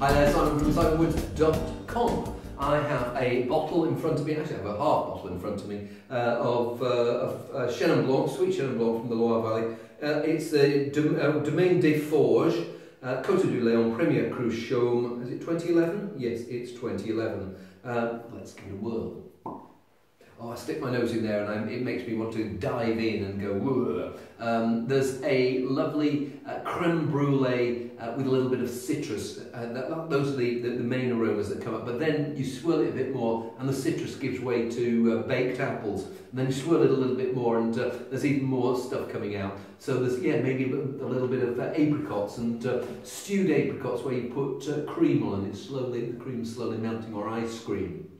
Hi there, Simon from simonwoods.com. I have a bottle in front of me, actually I have a half bottle in front of me, uh, of, uh, of uh, Chenin Blanc, sweet Chenin Blanc from the Loire Valley. Uh, it's the uh, Domaine des Forges, uh, Coteaux du Layon Premier Cru Chaume. Is it 2011? Yes, it's 2011. Uh, let's give it a whirl. Oh, I stick my nose in there and I, it makes me want to dive in and go. Um, there's a lovely uh, creme brulee uh, with a little bit of citrus. Uh, that, those are the, the, the, main aromas that come up. But then you swirl it a bit more and the citrus gives way to uh, baked apples. And then you swirl it a little bit more and uh, there's even more stuff coming out. So there's, yeah, maybe a, a little bit of uh, apricots and stewed apricots where you put cream on and it's slowly, the cream's slowly melting or ice cream.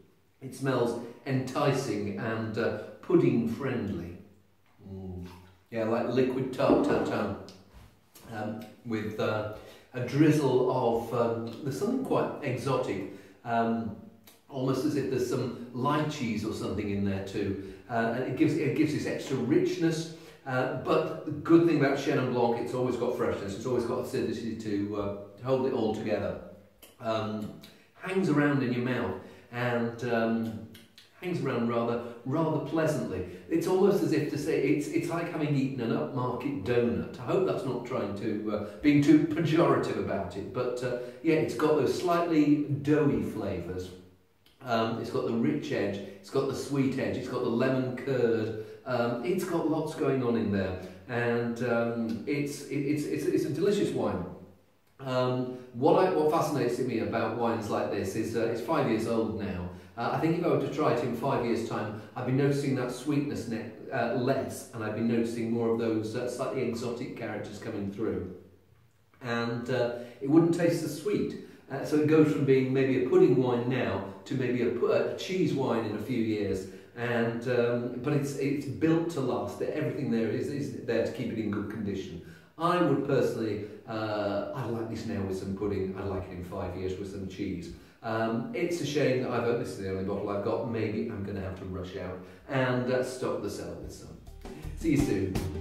It smells enticing and uh, pudding friendly. Mm. Yeah, like liquid tart tatin um, with uh, a drizzle of, um, there's something quite exotic, um, almost as if there's some lychees or something in there too. Uh, and it gives, it gives this extra richness. Uh, but the good thing about Chenin Blanc, it's always got freshness, it's always got acidity to, uh, to hold it all together. Um, hangs around in your mouth and um, hangs around rather rather pleasantly. It's almost as if to say it's it's like having eaten an upmarket donut. I hope that's not trying to uh, being too pejorative about it, but uh, yeah, it's got those slightly doughy flavours. Um, it's got the rich edge, it's got the sweet edge, it's got the lemon curd. Um, it's got lots going on in there, and um, it's, it, it's it's it's a delicious wine. Um, what, I, what fascinates me about wines like this is uh, it's five years old now. Uh, I think if I were to try it in five years' time, I'd be noticing that sweetness uh, less, and I'd be noticing more of those uh, slightly exotic characters coming through. And uh, it wouldn't taste as sweet. Uh, so it goes from being maybe a pudding wine now to maybe a, a cheese wine in a few years. And um, but it's it's built to last. Everything there is is there to keep it in good condition. I would personally, uh, I'd like this now with some pudding, I'd like it in five years with some cheese. Um, it's a shame that I've, this is the only bottle I've got, maybe I'm going to have to rush out and uh, stock the cellar with some. See you soon.